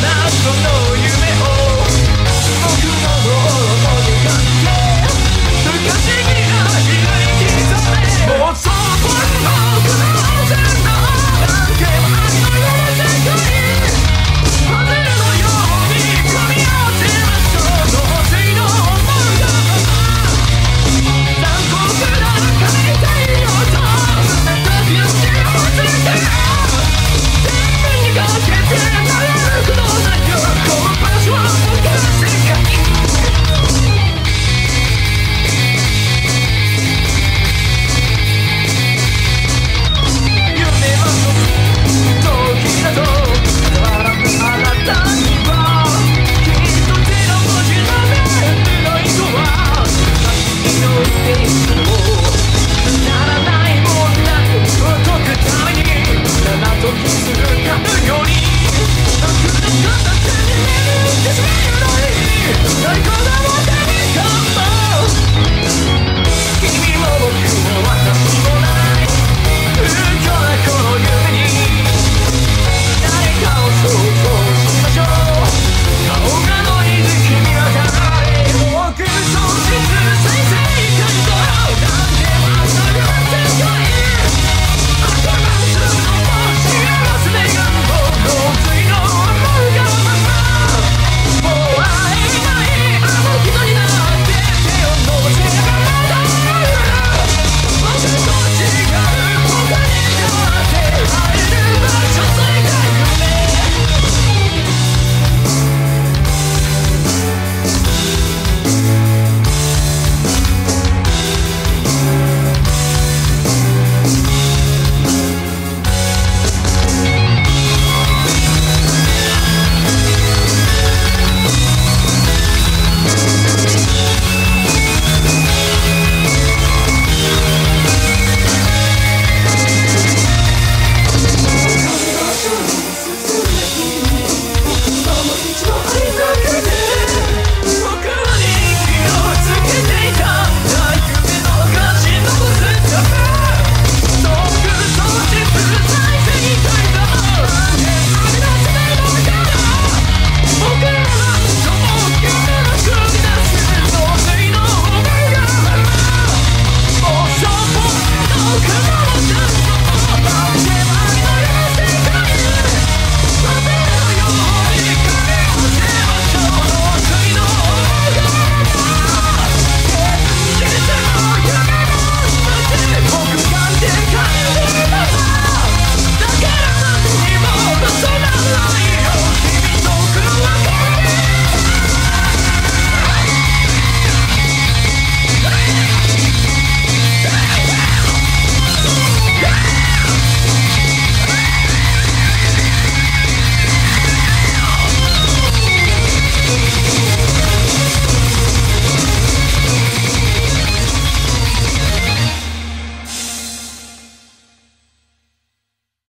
now, I don't know you.